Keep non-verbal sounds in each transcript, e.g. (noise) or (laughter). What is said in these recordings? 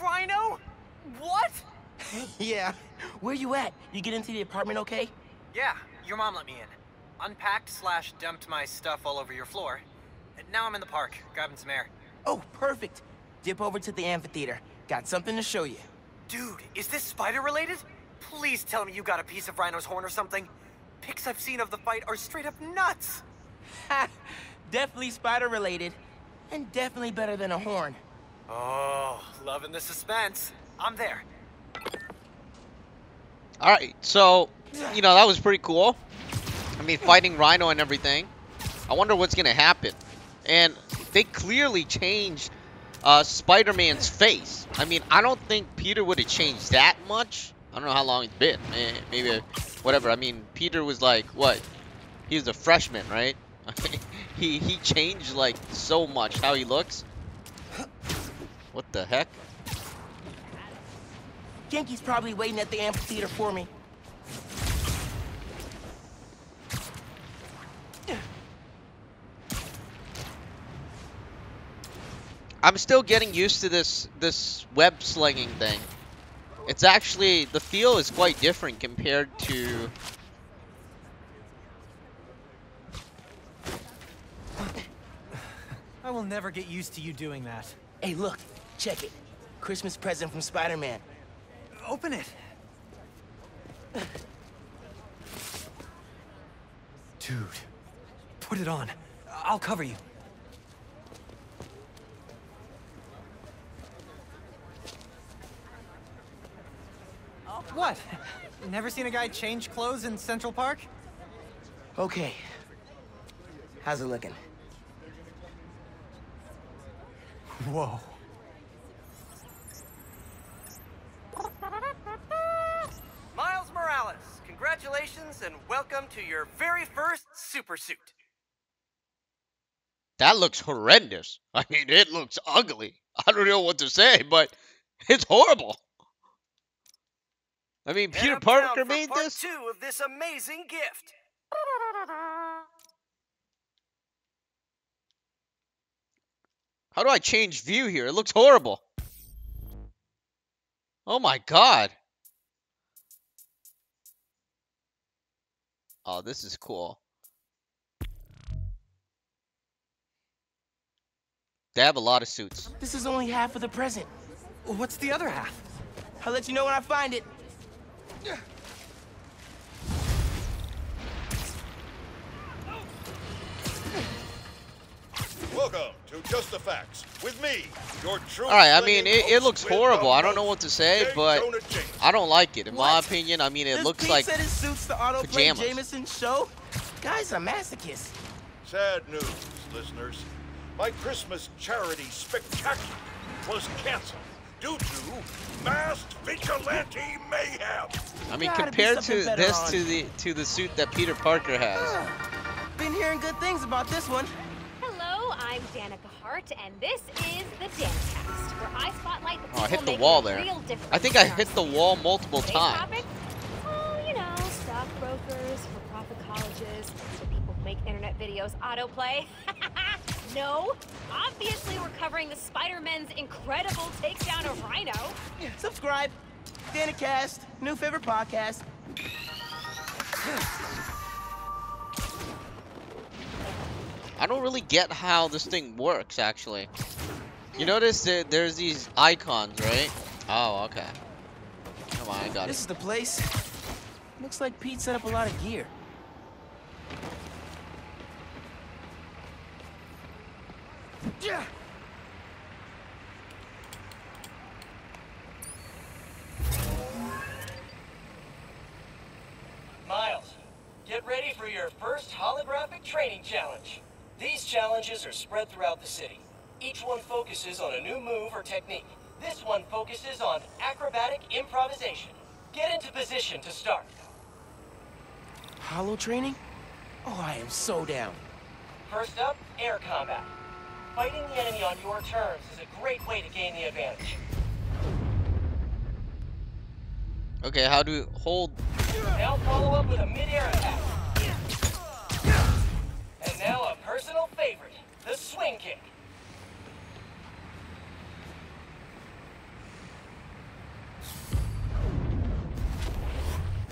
Rhino? What? (laughs) yeah. Where you at? You get into the apartment okay? Yeah, your mom let me in. Unpacked slash dumped my stuff all over your floor. And now I'm in the park, grabbing some air. Oh, perfect. Dip over to the amphitheater. Got something to show you. Dude, is this spider related? Please tell me you got a piece of Rhino's horn or something. Pics I've seen of the fight are straight up nuts. Ha! (laughs) definitely spider related. And definitely better than a horn. Oh, loving the suspense. I'm there. Alright, so, you know, that was pretty cool. I mean, fighting Rhino and everything. I wonder what's going to happen. And they clearly changed uh, Spider-Man's face. I mean, I don't think Peter would have changed that much. I don't know how long it's been. Maybe, whatever. I mean, Peter was like, what? He was a freshman, right? (laughs) he, he changed, like, so much how he looks. What the heck? Ganke's probably waiting at the amphitheater for me. I'm still getting used to this this web slinging thing. It's actually the feel is quite different compared to I will never get used to you doing that. Hey, look, check it. Christmas present from Spider-Man. Open it. Dude, put it on. I'll cover you. What? Never seen a guy change clothes in Central Park? Okay. How's it looking? Whoa. Miles Morales, congratulations and welcome to your very first super suit. That looks horrendous. (laughs) I mean, it looks ugly. I don't know what to say, but it's horrible. I mean, Peter Parker made part this. Two of this amazing gift. How do I change view here? It looks horrible. Oh my god. Oh, this is cool. They have a lot of suits. This is only half of the present. What's the other half? I'll let you know when I find it. Welcome to Just the Facts with me, your true. All right, I mean, it, it looks horrible. I don't know what to say, but I don't like it. In my opinion, I mean, it Does looks Pete like said it suits the autoplay pajamas. Jameson show? Guy's a masochist. Sad news, listeners. My Christmas charity spectacular was canceled due to masked vigilante mayhem. I mean, compared to this on. to the to the suit that Peter Parker has. Ah, been hearing good things about this one. Hello, I'm Danika Hart, and this is the Danikast, where I spotlight the Oh, I hit the wall there. I think I hit the wall multiple times. Oh, you know, stockbrokers, for-profit colleges, the people make internet videos autoplay. (laughs) no, obviously we're covering the Spider-Man's incredible takedown of Rhino. Subscribe. Danikast, new favorite podcast. I don't really get how this thing works, actually. You notice that there's these icons, right? Oh, okay. Come on, I got This is the place. Looks like Pete set up a lot of gear. Yeah. Miles, get ready for your first holographic training challenge. These challenges are spread throughout the city. Each one focuses on a new move or technique. This one focuses on acrobatic improvisation. Get into position to start. Hollow training? Oh, I am so down. First up, air combat. Fighting the enemy on your terms is a great way to gain the advantage. Okay, how do you hold? Now follow up with a mid-air attack. running kick.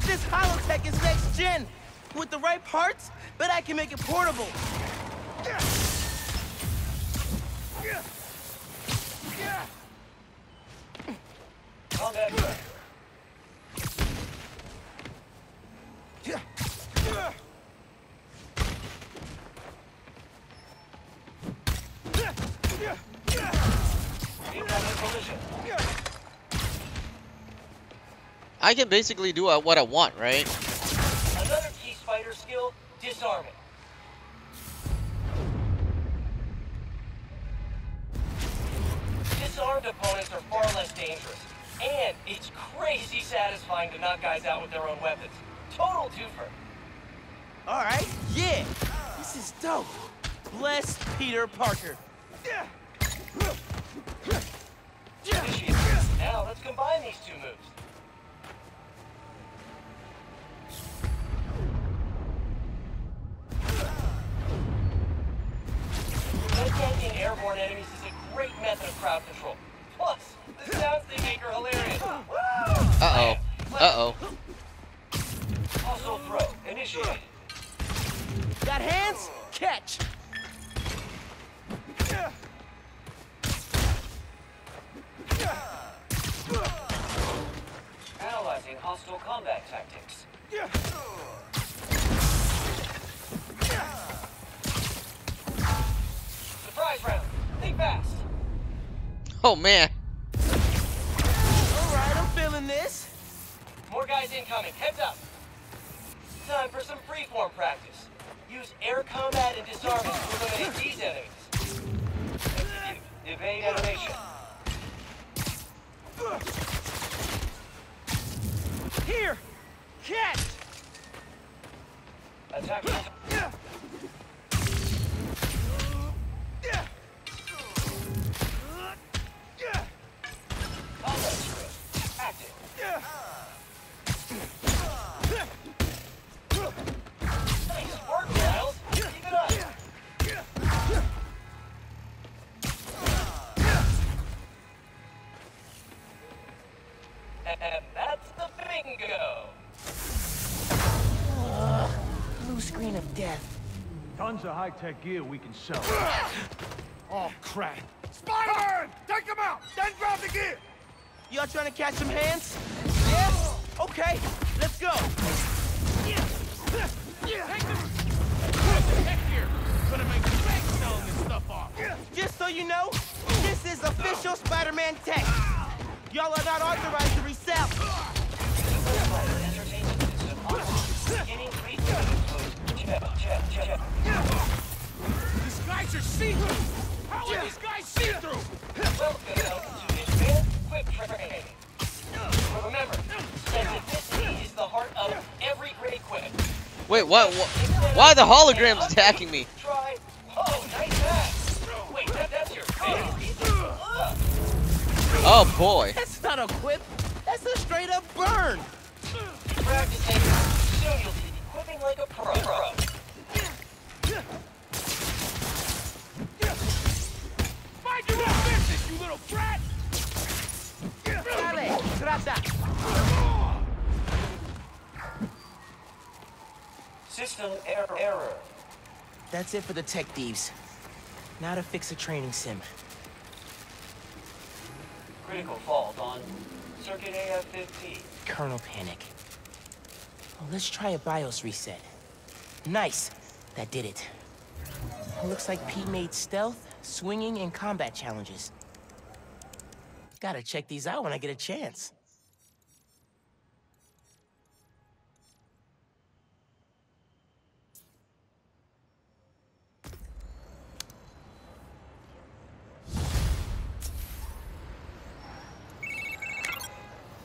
This Holotech is next gen. With the right parts, but I can make it portable. Yeah. Yeah. Yeah. Combat. I can basically do uh, what I want, right? Another key spider skill, disarming. Disarmed opponents are far less dangerous. And it's crazy satisfying to knock guys out with their own weapons. Total twofer. All right, yeah. This is dope. Bless Peter Parker. Initiate. Now let's combine these two moves. Crowd control. Plus, the sounds they make are hilarious. Uh-oh. Uh-oh. Also throw. Initiate. Got hands? Catch. Analyzing hostile combat tactics. Surprise round. Think fast. Oh, man. All right, I'm feeling this. More guys incoming. Heads up. Time for some freeform practice. Use air combat and disarming to eliminate these enemies. Execute. Evade animation. Here. Catch. Attack. Tons of high-tech gear we can sell. Oh, crap. Spider-Man! Take him out! Then grab the gear! Y'all trying to catch some hands? Yeah? Okay, let's go. Take the, the tech gear. Gonna make bank selling this stuff off. Just so you know, this is official Spider-Man tech. Y'all are not authorized to resell. Entertainment system on. Beginning. Check, check, check. These guys are see-through! How are these guys see-through? Welcome to Advanced Quick Training. Remember, specificity is the heart of every great quip. Wait, what? what why are the holograms attacking me? Try. Oh, nice pass. Wait, that, that's your face. Oh, boy. That's not a quip. That's a straight up burn. Practicing. Soon you'll be equipping like a pro. Business, you little brat! Dale. System error. error. That's it for the tech thieves. Now to fix a training sim. Critical fault on circuit AF-15. Kernel panic. Well, let's try a BIOS reset. Nice. That did it. Looks like Pete made stealth, swinging, and combat challenges. Gotta check these out when I get a chance.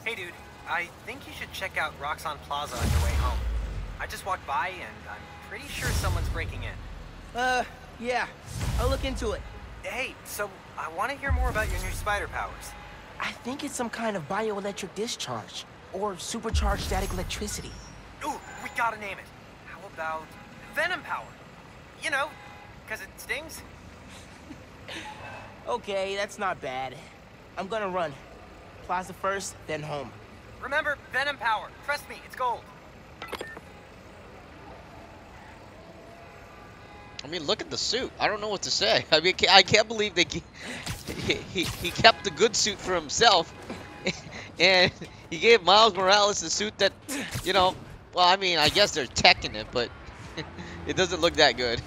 Hey, dude. I think you should check out Roxxon Plaza on your way home. I just walked by and I'm pretty sure someone's breaking in. Uh, yeah. I'll look into it. Hey, so I want to hear more about your new spider powers. I think it's some kind of bioelectric discharge, or supercharged static electricity. Ooh, we gotta name it. How about Venom Power? You know, because it stings. (laughs) okay, that's not bad. I'm gonna run. Plaza first, then home. Remember, Venom Power. Trust me, it's gold. I mean, look at the suit. I don't know what to say. (laughs) I mean, I can't believe they... (laughs) he, he, he kept the good suit for himself, (laughs) and he gave Miles Morales a suit that, you know, well, I mean, I guess they're tech in it, but (laughs) it doesn't look that good.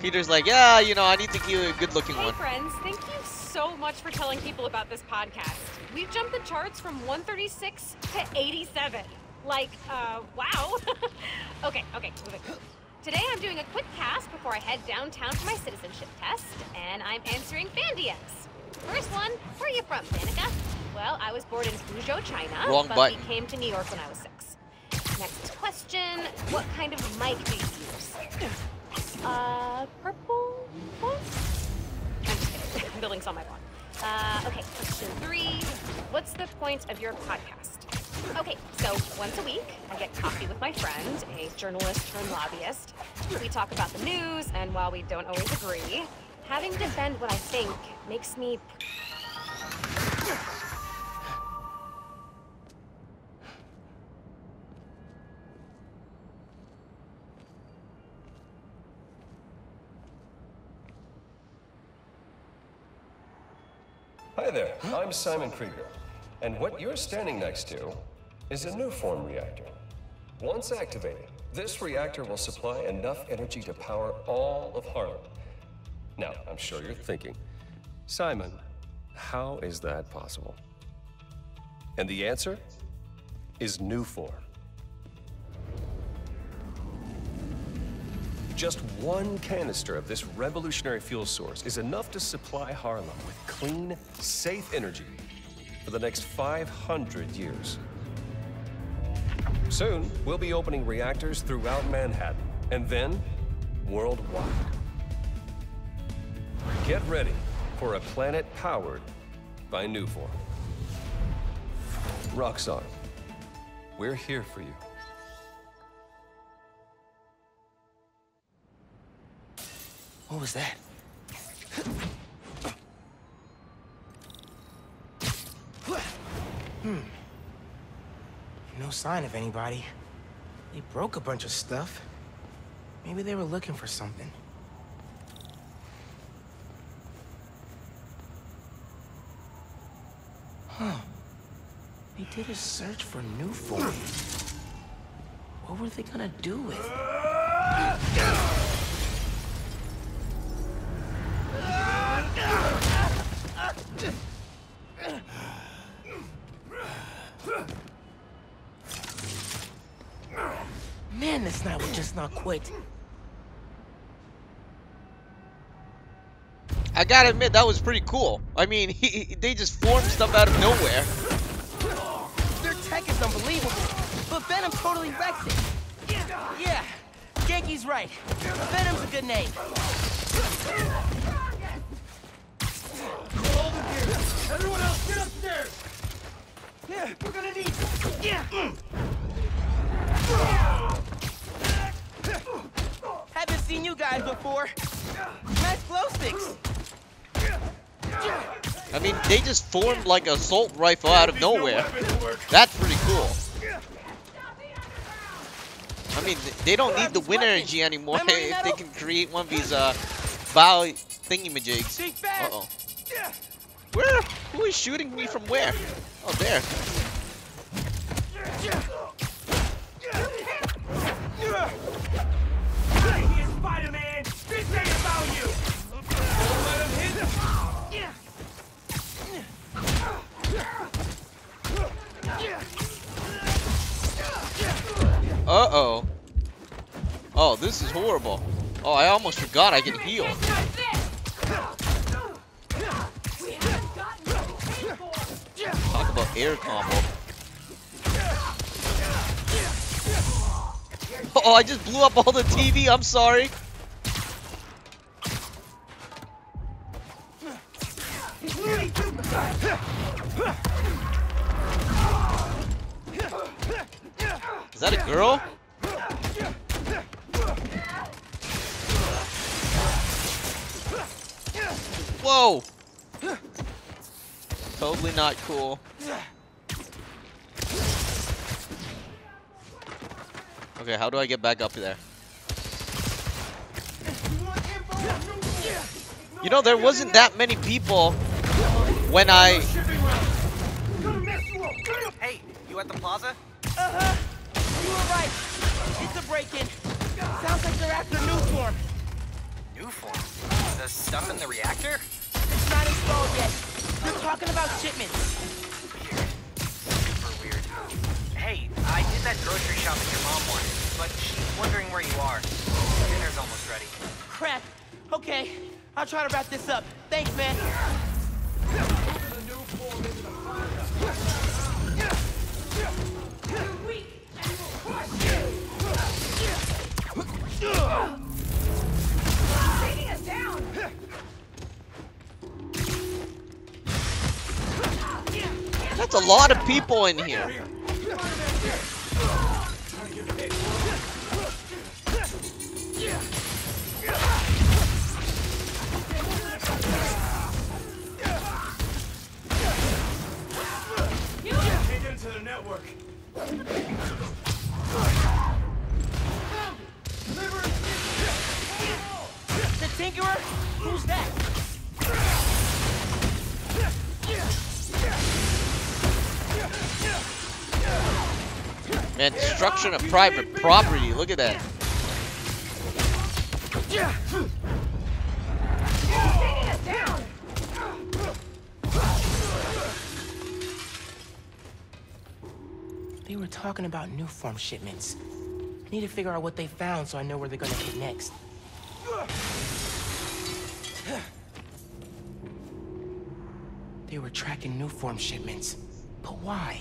Peter's like, yeah, you know, I need to give a good-looking Hey one. friends, thank you so much for telling people about this podcast. We've jumped the charts from 136 to 87. Like, uh, wow. (laughs) okay, okay, moving. Today I'm doing a quick cast before I head downtown for my citizenship test, and I'm answering fan DMs. First one, where are you from, Danika? Well, I was born in Fuzhou, China, Wrong but button. we came to New York when I was six. Next question, what kind of mic do you use? Uh, purple one? I'm just kidding. (laughs) I'm building on my blog. Uh, okay, question three. What's the point of your podcast? Okay, so once a week, I get coffee with my friend, a journalist turned lobbyist. We talk about the news, and while we don't always agree, having to defend what I think makes me Hi there, I'm Simon Krieger, and what you're standing next to is a Nuform reactor. Once activated, this reactor will supply enough energy to power all of Harlem. Now, I'm sure you're thinking, Simon, how is that possible? And the answer is Nuform. Just one canister of this revolutionary fuel source is enough to supply Harlem with clean, safe energy for the next 500 years. Soon, we'll be opening reactors throughout Manhattan, and then worldwide. Get ready for a planet powered by Nuform. Roxxon, we're here for you. What was that? Sign of anybody. They broke a bunch of stuff. Maybe they were looking for something. Huh. They did a search for Nuform. What were they gonna do with just not quit. I gotta admit, that was pretty cool. I mean, (laughs) he, he- they just formed stuff out of nowhere. Their tech is unbelievable, but Venom totally wrecks it. Yeah, Ganke's right. Venom's a good name. Everyone else, get upstairs! Yeah, we're gonna need. Yeah. Haven't seen you guys before. Nice glow sticks. I mean, they just formed like an assault rifle out of nowhere. weapons. That's pretty cool. I mean, they don't need the wind energy anymore Memory (laughs) if they can create one of these uh, bow thingamajigs. Think. Uh oh. Where? Who is shooting me from where? Oh, there. Horrible. Oh, I almost forgot I can heal. Talk about air combo. Oh, I just blew up all the TV. I'm sorry. Is that a girl? Whoa! totally not cool. Okay, how do I get back up there? You know, there wasn't that many people when I... Hey, you at the plaza? Uh-huh. You were right. It's a break-in. Sounds like they're after new form. Nuform? The stuff in the reactor? It's not installed yet. They're talking about shipments. Weird. Super weird. Hey, I did that grocery shopping your mom wanted, but she's wondering where you are. Dinner's almost ready. Crap. Okay, I'll try to wrap this up. Thanks, man. That's a lot of people in here. Man, destruction of private property. Look at that. They were talking about Nuform shipments. I need to figure out what they found so I know where they're gonna hit next. They were tracking Nuform shipments. But why?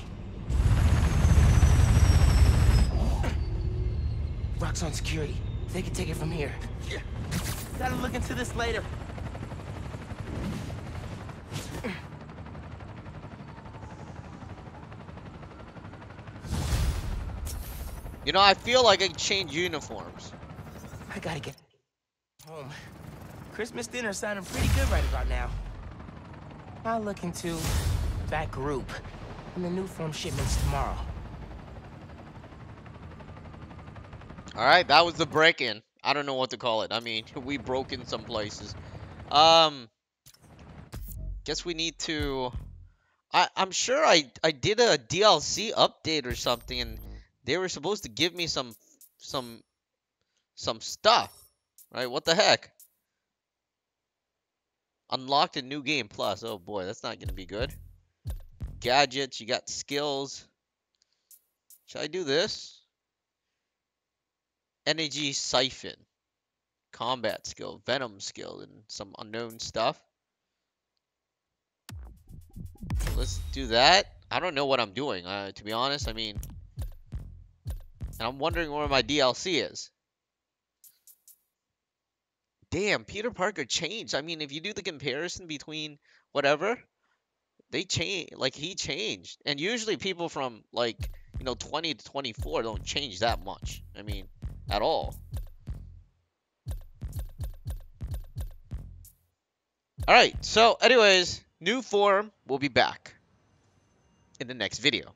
Roxxon security. They can take it from here. Gotta look into this later. You know, I feel like I can change uniforms. I gotta get home. Christmas dinner sounding pretty good right about now. I'll look into that group and the Nuform shipments tomorrow. Alright, that was the break-in. I don't know what to call it. I mean, (laughs) we broke in some places. Um, guess we need to... I, I'm sure I, I did a DLC update or something, and they were supposed to give me some, some, some stuff. Right? What the heck? Unlocked a new game plus. Oh boy, that's not gonna be good. Gadgets, you got skills. Should I do this? Energy Siphon. Combat skill, Venom skill, and some unknown stuff. Let's do that. I don't know what I'm doing, uh, to be honest. I mean, and I'm wondering where my DLC is. Damn, Peter Parker changed. I mean, if you do the comparison between whatever, they change. Like he changed, and usually people from like you know 20 to 24 don't change that much. I mean, at all. All right. So, anyways, Nuform will be back in the next video.